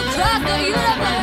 across the universe.